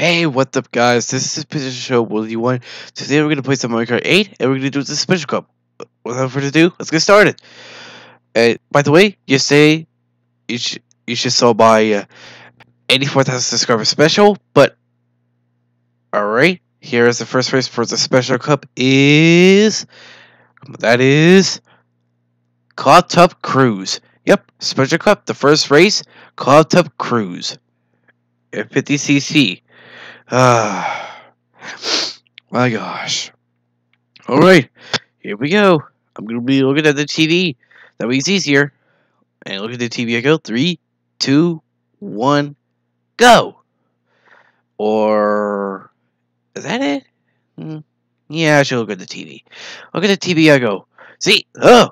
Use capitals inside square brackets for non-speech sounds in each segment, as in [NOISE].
Hey, what's up, guys? This is Picture Show Will You Want. Today we're gonna play some Mario Kart 8, and we're gonna do the Special Cup. Without further ado, let's get started. Uh, by the way, you say you should you should sell by uh, 84,000 subscriber special, but all right, here is the first race for the Special Cup. Is that is Cloudtop Cruise. Yep, Special Cup, the first race, Cloudtop Cruise. 50cc. Ah, [SIGHS] my gosh. All right, here we go. I'm gonna be looking at the TV. That way it's easier. And look at the TV. I go three, two, one, go. Or is that it? Hmm. Yeah, I should look at the TV. Look at the TV. I go. See? Oh.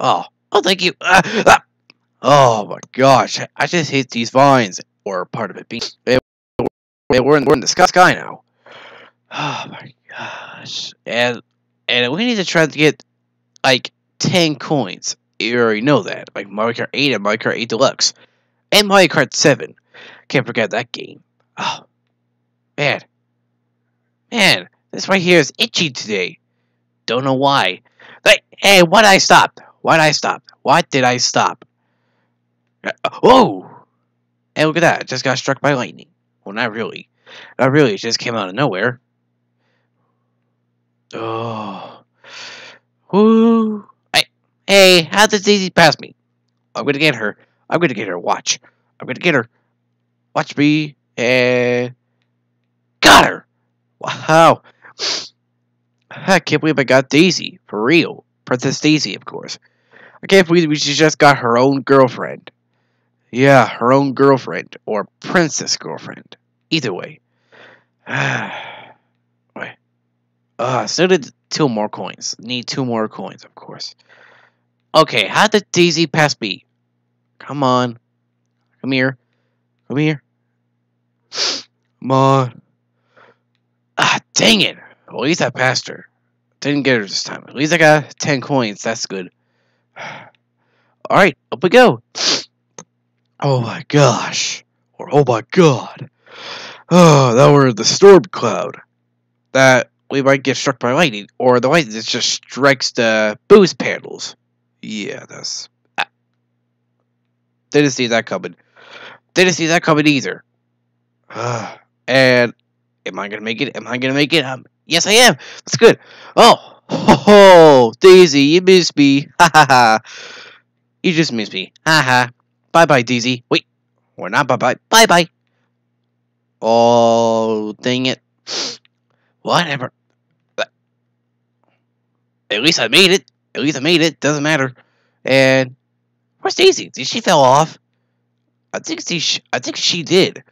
Oh. Oh, thank you. Ah, ah. Oh my gosh! I just hate these vines, or part of it being. We're in, we're in the sky now. Oh my gosh! And and we need to try to get like ten coins. You already know that, like Mario Kart 8 and Mario Kart 8 Deluxe, and Mario Kart 7. Can't forget that game. Oh man, man, this right here is itchy today. Don't know why. Like, hey, why did I stop? Why did I stop? Why did I stop? Whoa! Hey, look at that! I just got struck by lightning. Well, not really. Not really. It just came out of nowhere. Oh. Woo. Hey, how did Daisy pass me? I'm gonna get her. I'm gonna get her. Watch. I'm gonna get her. Watch me. And. Got her! Wow. I can't believe I got Daisy. For real. Princess Daisy, of course. I can't believe she just got her own girlfriend. Yeah, her own girlfriend. Or princess girlfriend. Either way. [SIGHS] Wait. Uh, so did two more coins. Need two more coins, of course. Okay, how did Daisy pass me? Come on. Come here. Come here. Come on. Ah, dang it. Well, at least I passed her. Didn't get her this time. At least I got 10 coins. That's good. [SIGHS] Alright, up we go. [SNIFFS] Oh my gosh. Or oh my god. Oh, [SIGHS] that were the storm cloud. That we might get struck by lightning, or the lightning just strikes the boost panels. Yeah, that's. Ah. Didn't see that coming. Didn't see that coming either. [SIGHS] And am I gonna make it? Am I gonna make it? Um, yes, I am. That's good. Oh, ho, ho, Daisy, you missed me. [LAUGHS] Ha ha ha. You just missed me. Ha ha. Bye bye, Daisy. Wait, we're not bye bye. Bye bye. Oh, dang it. Whatever. At least I made it. At least I made it. Doesn't matter. And where's Daisy? Did she fell off? I think she. I think she did.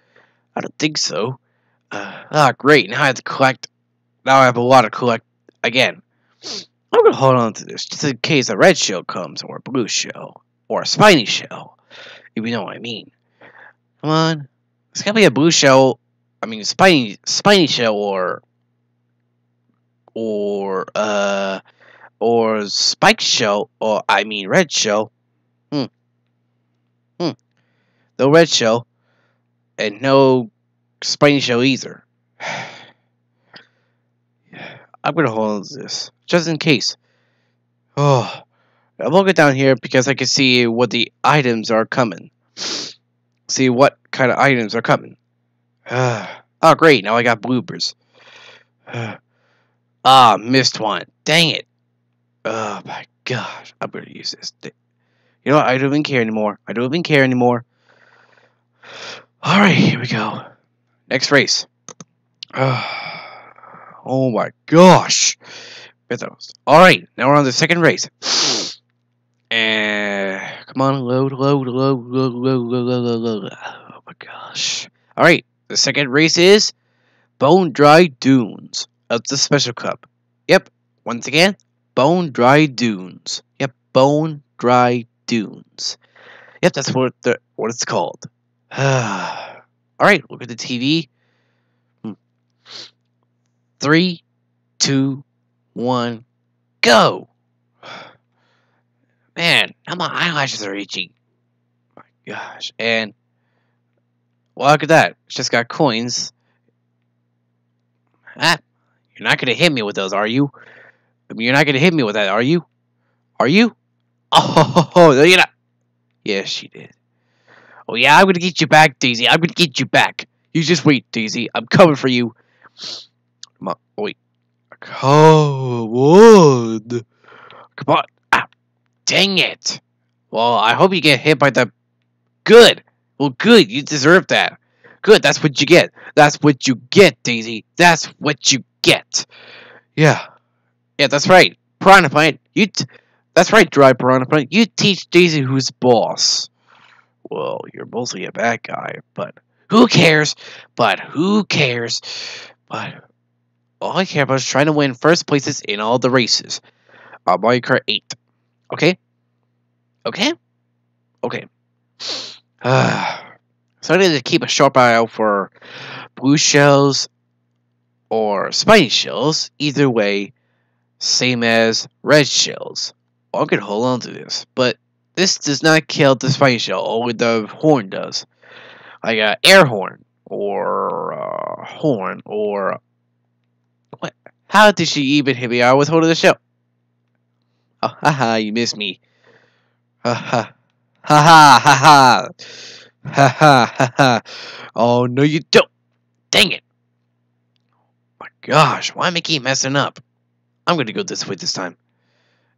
I don't think so. Uh, ah, great. Now I have to collect. Now I have a lot to collect again. I'm gonna hold on to this just in case a red shell comes, or a blue shell, or a spiny shell. If you know what I mean. Come on. It's gotta be a blue shell. I mean, spiny, spiny shell, or or uh, or spike shell, or I mean red shell. Hmm. Hmm. No red shell, and no spiny shell either. [SIGHS] I'm gonna hold this just in case. Oh, [SIGHS] I'm looking down here because I can see what the items are coming. See what kind of items are coming. [SIGHS] oh, great! Now I got bloopers. [SIGHS] Ah, missed one. Dang it. Oh my gosh. I'm gonna use this. You know what? I don't even care anymore. I don't even care anymore. [SIGHS] Alright, here we go. Next race. Oh my gosh. Alright, now we're on the second race. And come on, load, load, load, load, load, load, load, load. Oh my gosh. Alright, the second race is Bone Dry Dunes. That's the special cup. Yep. Once again, Bone Dry Dunes. Yep, Bone Dry Dunes. Yep, that's what the what it's called. [SIGHS] All right, look at the TV. Hmm. Three, two, one, go. [SIGHS] Man, now my eyelashes are itchy. My gosh, and well, look at that. It's just got coins. Ah, you're not gonna hit me with those, are you? I mean, you're not gonna hit me with that, are you? Are you? Oh, [LAUGHS] no, you're not. Yes, she did. Oh yeah, I'm gonna get you back, Daisy. I'm gonna get you back. You just wait, Daisy. I'm coming for you. Come on, wait. Come on. Come on. Dang it. Well, I hope you get hit by the. Good. Well, good. You deserve that. Good. That's what you get. That's what you get, Daisy. That's what you get. Yeah. Yeah, that's right. Piranha Plant. You. That's right, Dry Piranha Plant. You teach Daisy who's boss. Well, you're mostly a bad guy, but who cares? But who cares? But all I care about is trying to win first places in all the races. Uh, Mario Kart 8. Okay? Okay? Okay. Uh, [SIGHS] so I need to keep a sharp eye out for blue shells or spiny shells. Either way, same as red shells. I could hold on to this, but this does not kill the spiny shell, only the horn does. Like a air horn, or uh, horn, or what? How did she even hit me? I was holding the shell. Oh, ha ha, you missed me. Ha ha. Ha ha ha ha. Ha ha ha ha. Oh, no, you don't. Dang it. my gosh, why am I keep messing up? I'm going to go this way this time.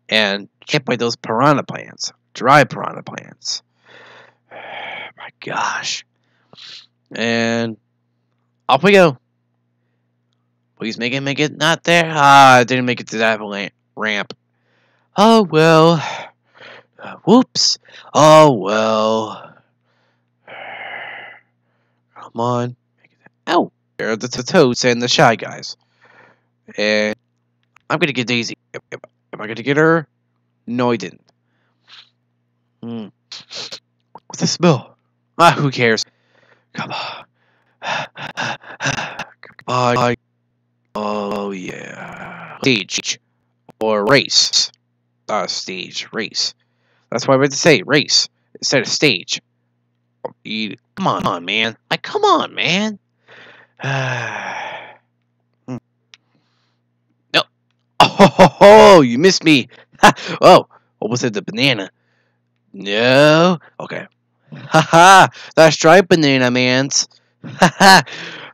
And hit by those piranha plants. Dry piranha plants. [SIGHS] my gosh. And off we go. Please make it, make it not there. Ah, I didn't make it to that ramp. Oh well. Whoops. Oh well. Come on. Ow. There are the toads and the shy guys. And I'm gonna get Daisy. Am, I gonna get her? No, I didn't. Hmm. What's the smell? Ah, who cares? Come on. Bye. Oh yeah. Stage or race. Uh, stage race. That's why I meant to say race instead of stage. You, come on, man. Like, come on, man. [SIGHS] no. Oh, you missed me. [LAUGHS] oh, what was it? The banana. No. Okay. [LAUGHS] Haha, that's dry banana man's. Haha.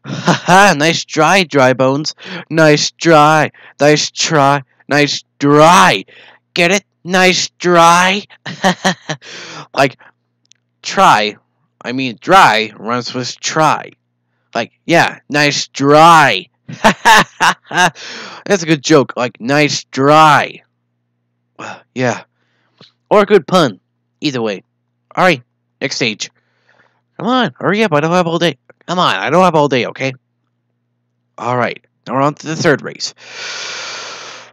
Haha, [LAUGHS] nice dry, dry bones. Nice dry. Nice try. Nice dry. Get it? Nice dry. [LAUGHS] like, try. I mean, dry runs with try. Like, yeah, nice dry. [LAUGHS] That's a good joke. Like, nice dry. yeah. Or a good pun. Either way. Alright, next stage. Come on, hurry up. I don't have all day. Come on, I don't have all day, okay? Alright, now we're on to the third race.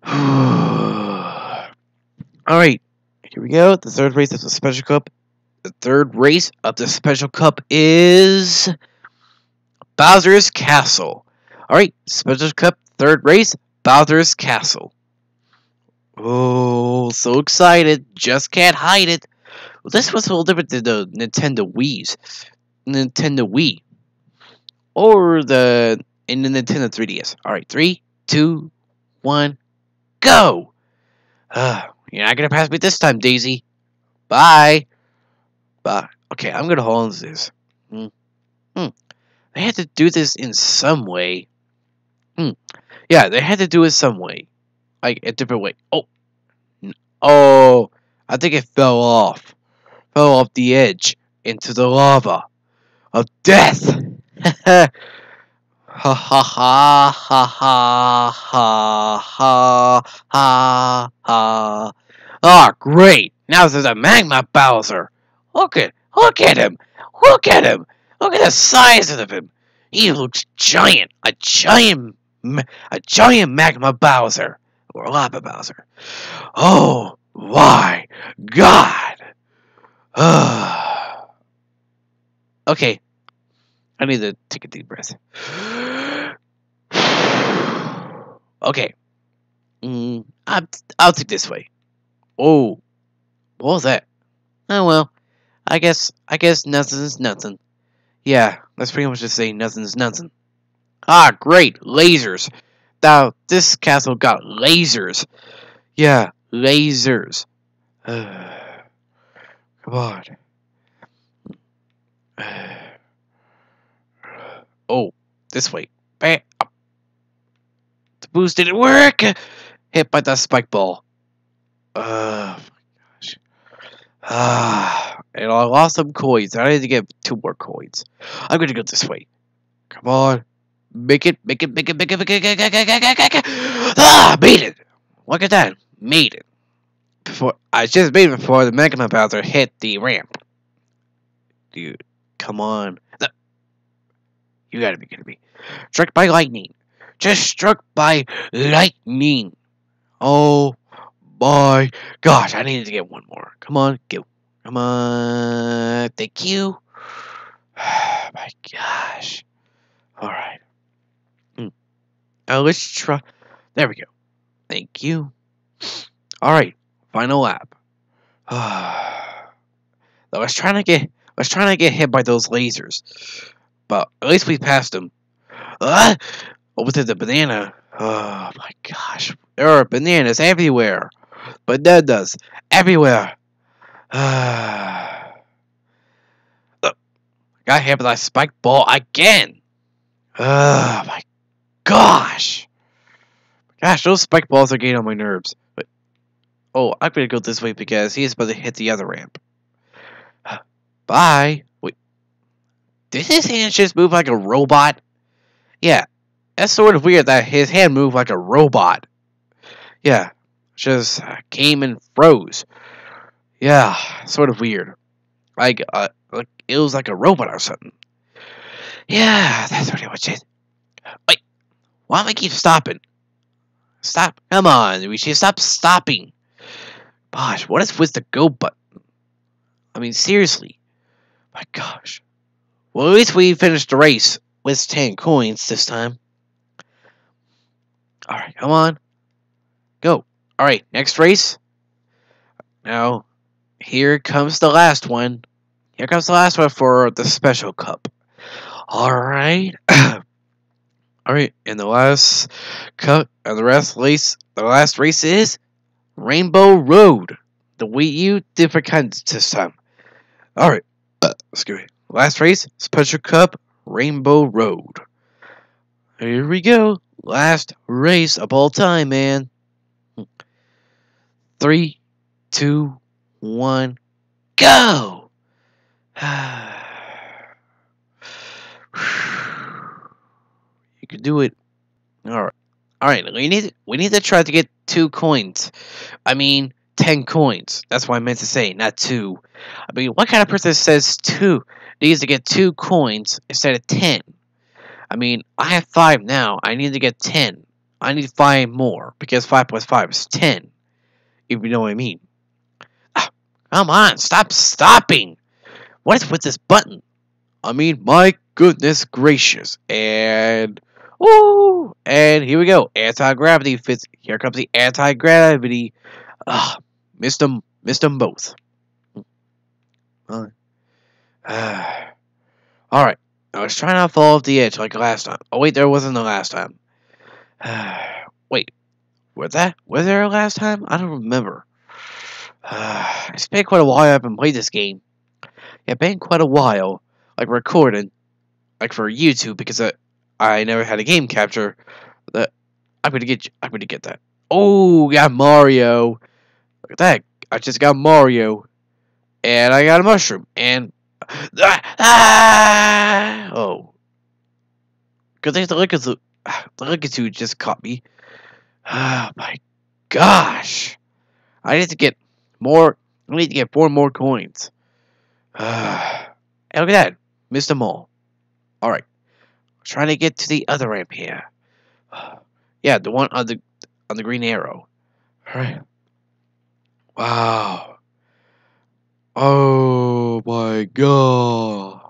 [SIGHS] Alright, here we go. The third race of the Special Cup. The third race of the Special Cup is Bowser's Castle. Alright, Special Cup, third race, Bowser's Castle. Oh, so excited. Just can't hide it. Well, this was a little different than the Nintendo Wii's. Nintendo Wii. Or the in the Nintendo 3DS. Alright, three, two, one, go! Uh, you're not gonna pass me this time, Daisy. Bye. Bye. Okay, I'm gonna hold on to this. Hmm. Hmm. They had to do this in some way. Hmm. Yeah, they had to do it some way. Like, a different way. Oh. Oh. I think it fell off. Fell off the edge into the lava of death. [LAUGHS] ha ha ha ha ha ha ha ha ha. Ah, oh, great! Now there's a magma Bowser. Look at, look at him! Look at him! Look at the size of him! He looks giant! A giant, a giant magma Bowser or lava Bowser. Oh my God! [SIGHS] okay, I need to take a deep breath. [SIGHS] okay. Mm, I'll, I'll take this way. Oh, what was that? Oh well, I guess I guess nothing's nothing. Yeah, let's pretty much just say nothing's nothing. Ah, great, lasers. Now, this castle got lasers. Yeah, lasers. [SIGHS] come on. [SIGHS] oh, this way. Bam. The boost didn't work. Hit by the spike ball. Oh my gosh. Ah, and I lost some coins. I need to get two more coins. I'm gonna go this way. Come on. Make it, make it, make it, make it, make it, make it, make it, make it, make it. Ah, made it. Look at that. Made it. Before I just made it before the Mega Bowser hit the ramp. Dude, come on. The, you gotta be kidding me. Struck by lightning. Just struck by lightning. Oh my gosh, I needed to get one more. Come on, go. Come on. Thank you. [SIGHS] my gosh. Alright. Oh, let's try. There we go. Thank you. All right, final lap. [SIGHS] I was trying to get, I was trying to get hit by those lasers, but at least we passed them. Ah, what was it? The banana. Oh my gosh, there are bananas everywhere. Bananas everywhere. [SIGHS] Ah. Got hit by that spike ball again. Oh my gosh! Gosh, those spike balls are getting on my nerves. But oh, I'm gonna go this way because he's about to hit the other ramp. [SIGHS] Bye. Wait, did his hand just move like a robot? Yeah, that's sort of weird that his hand moved like a robot. Yeah, just came and froze. Yeah, sort of weird. Like, uh, like it was like a robot or something. Yeah, that's pretty much it. Wait, why am I keep stopping? Stop. Come on, we should stop stopping. Gosh, what is with the go button? I mean, seriously. My gosh. Well, at least we finished the race with 10 coins this time. Alright, come on. Go. Alright, next race. Now, here comes the last one. Here comes the last one for the special cup. Alright. [CLEARS THROAT] All right, and the last cut, and the last race, the last race is Rainbow Road. The Wii U different time. All right, uh, excuse me. Last race, Special Cup, Rainbow Road. Here we go. Last race of all time, man. Three, two, one, go! [SIGHS] You can do it. All right. All right. We need we need to try to get two coins. I mean, ten coins. That's what I meant to say, not two. I mean, what kind of person says two needs to get two coins instead of ten? I mean, I have five now. I need to get ten. I need five more because five plus five is ten. If you know what I mean. Ah, come on, stop stopping. What is with this button? I mean, my goodness gracious. And Woo! And here we go. Anti-gravity fits. Here comes the anti-gravity. Ah, missed them. Missed them both. Uh, [SIGHS] all right. I was trying not to fall off the edge like last time. Oh wait, there wasn't the last time. [SIGHS] wait, was that was there last time? I don't remember. [SIGHS] it's been quite a while I haven't played this game. Yeah, been quite a while, like recording, like for YouTube because I, I never had a game capture. That I'm gonna get. I'm gonna get that. Oh, got Mario. Look at that. I just got Mario, and I got a mushroom, and ah, [SIGHS] ah oh, thing the Lakitu, the Lakitu just caught me. Oh my gosh! I need to get more. I need to get four more coins. Uh, and look at that, missed them all. All right trying to get to the other ramp here. Yeah, the one on the on the green arrow. All right. Wow. Oh my god.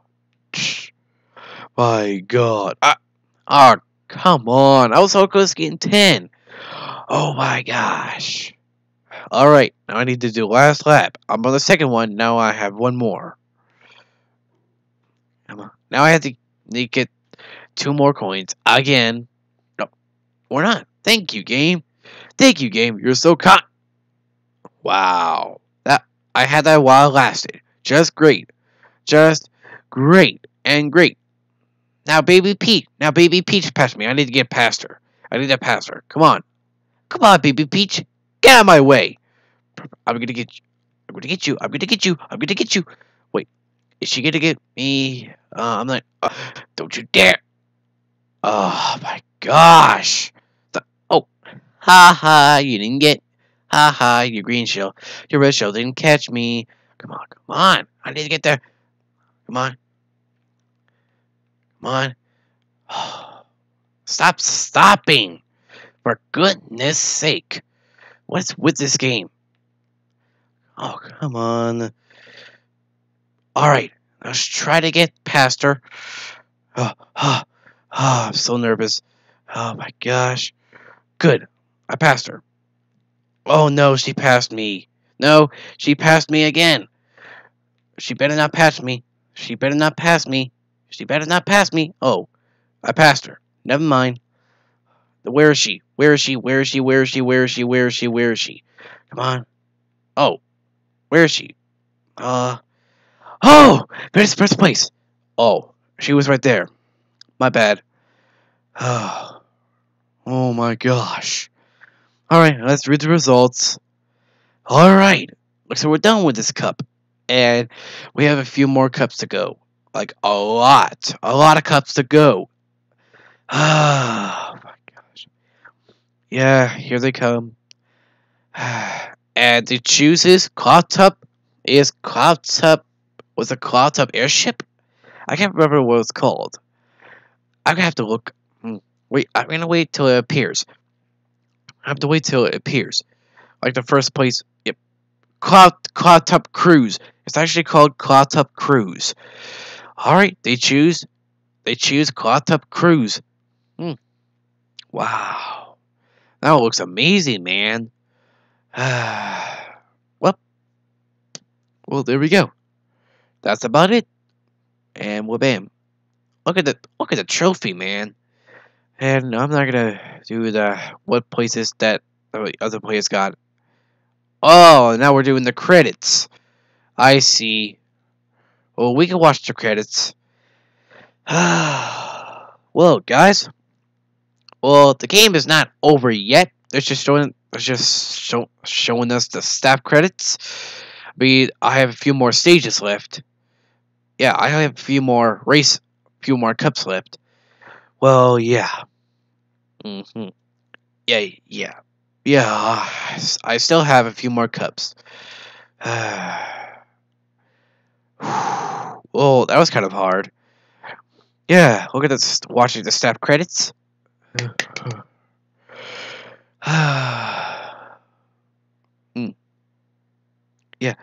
My god. Ah, oh, come on. I was so close to getting 10. Oh my gosh. Alright, now I need to do last lap. I'm on the second one. Now I have one more. Come on. Now I have to get Two more coins again. No, we're not. Thank you, game. Thank you, game. You're so kind. Wow. That I had that while it lasted. Just great. Just great and great. Now, baby Peach. Now, baby Peach passed me. I need to get past her. I need to pass her. Come on. Come on, baby Peach. Get out of my way. I'm gonna get you. I'm gonna get you. I'm gonna get you. I'm gonna get you. Wait. Is she gonna get me? Uh, I'm like, uh, don't you dare. Oh my gosh. The, oh. Ha ha. You didn't get. Ha ha. Your green shell. Your red shell didn't catch me. Come on. Come on. I need to get there. Come on. Come on. [SIGHS] Stop stopping. For goodness sake. What's with this game? Oh, come on. Alright, let's try to get past her. Oh, oh, oh, I'm so nervous. Oh my gosh. Good. I passed her. Oh no, she passed me. No, she passed me again. She better not pass me. She better not pass me. She better not pass me. Oh, I passed her. Never mind. Where is she? Where is she? Where is she? Where is she? Where is she? Where is she? Where is she? Come on. Oh, where is she? Uh. Oh! First, first place. Oh, she was right there. My bad. Oh. [SIGHS] Oh my gosh. Alright, let's read the results. Alright. Looks like we're done with this cup. And we have a few more cups to go. Like, a lot. A lot of cups to go. [SIGHS] Gosh. Yeah, here they come. and the chooses Cloudtop is Cloudtop was a Cloudtop airship? I can't remember what it's called. I'm gonna have to look. Hmm, wait, I'm gonna wait till it appears. I have to wait till it appears. Like the first place. Yep. Cloud Cloudtop Cruise. It's actually called Cloudtop Cruise. Alright, they choose they choose Cloudtop Cruise. Hmm. Wow. That looks amazing, man. [SIGHS] well, well, there we go. That's about it. And well, bam. Look at the look at the trophy, man. And I'm not gonna do the what places that the other players got. Oh, now we're doing the credits. I see. Well, we can watch the credits. [SIGHS] well, guys. Well, the game is not over yet. It's just showing it's just show, showing us the staff credits. I mean, I have a few more stages left. Yeah, I have a few more race, few more cups left. Well, yeah. Mm-hmm. Yeah, yeah, yeah. I still have a few more cups. [SIGHS] well, that was kind of hard. Yeah, look at this. Watching the staff credits. [SIGHS] mm. Yeah.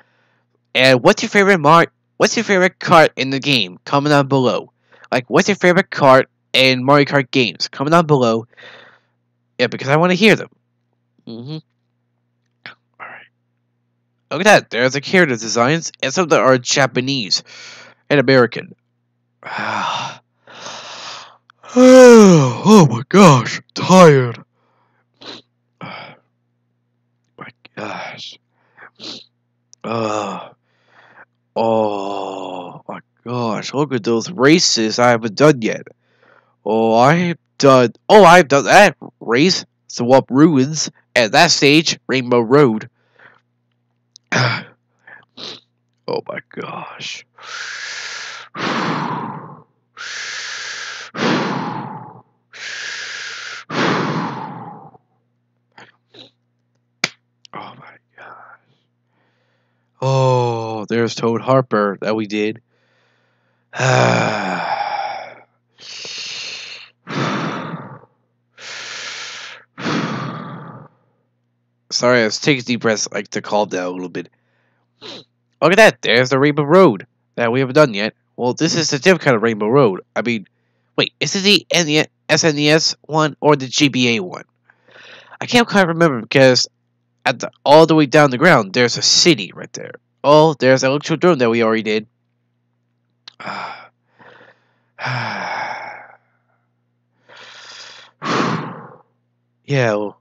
And what's your favorite Mar? What's your favorite card in the game? Comment down below. Like, what's your favorite card in Mario Kart games? Comment down below. Yeah, because I want to hear them. Mm-hmm. Alright. Look at that. There's the character designs, and some that are Japanese and American. [SIGHS] oh my gosh, tired. my gosh. Uh, oh my gosh, look at those races I haven't done yet. Oh, I've done. Oh, I've done that race. Thwomp Ruins. At that stage, Rainbow Road. oh my gosh. Oh, there's Toad Harbor that we did. [SIGHS] Sorry, I was taking deep breaths like to calm down a little bit. Look at that, there's the Rainbow Road that we haven't done yet. Well, this is a different kind of Rainbow Road. I mean, wait, is it the SNES one or the GBA one? I can't quite remember because at the, all the way down the ground, there's a city right there. Oh, there's that Electrodrome that we already did. [SIGHS] yeah, well,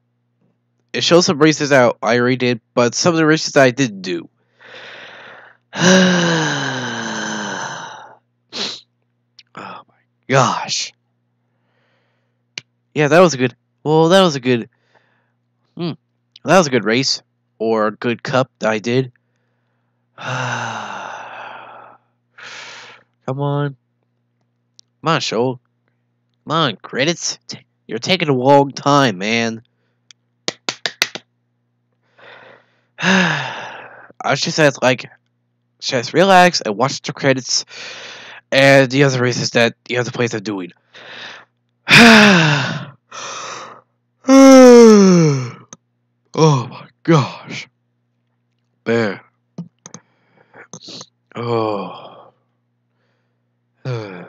it shows some races that I already did, but some of the races that I didn't do. [SIGHS] oh my gosh. Yeah, that was a good. Well, that was a good. Hmm that was a good race or a good cup that I did. [SIGHS] Come on. Come on, show. Come on, credits. You're taking a long time, man. [SIGHS] I should say it's like just relax and watch the credits and the other races that the other players are doing. [SIGHS] oh my gosh. Man. Oh. [SIGHS]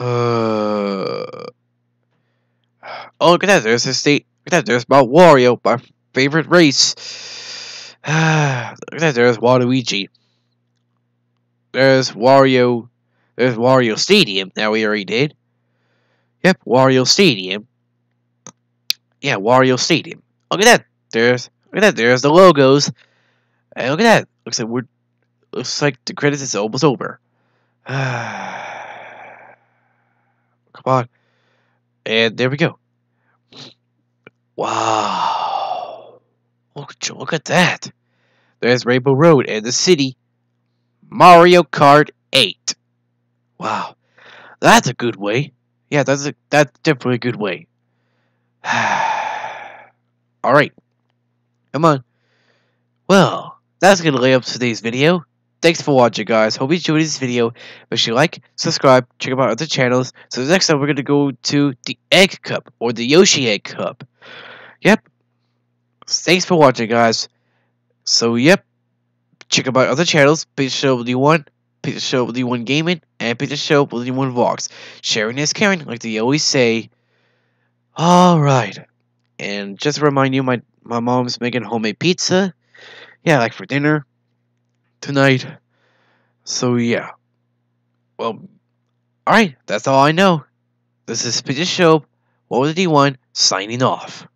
Uh. Oh, look at that. There's a state. Look at that. There's Mount Wario, my favorite race. [SIGHS] look at that. There's Waluigi. There's Wario. There's Wario Stadium. That we already did. Yep, Wario Stadium. Yeah, Wario Stadium. Look at that. There's look at that. There's the logos. And look at that. Looks like we're looks like the credits is almost over. [SIGHS] Come on. And there we go. Wow. Look, look at that. There's Rainbow Road and the city. Mario Kart 8. Wow. That's a good way. Yeah, that's a, that's definitely a good way. [SIGHS] Alright. Come on. Well, that's going to lay up today's video. Thanks for watching, guys. Hope you enjoyed this video. Make sure you like, subscribe, check out other channels. So next time, we're going to go to the Egg Cup, or the Yoshi Egg Cup. Yep. Thanks for watching, guys. So, yep. Check out my other channels. Pizza Show W1, Pizza Show W1 Gaming, and Pizza Show W1 Vlogs. Sharing is caring, like they always say. Alright. And just to remind you, my, my mom's making homemade pizza. Yeah, like for dinner tonight. So yeah. Well, alright, that's all I know. This is Pizza Show, What was the D1, signing off.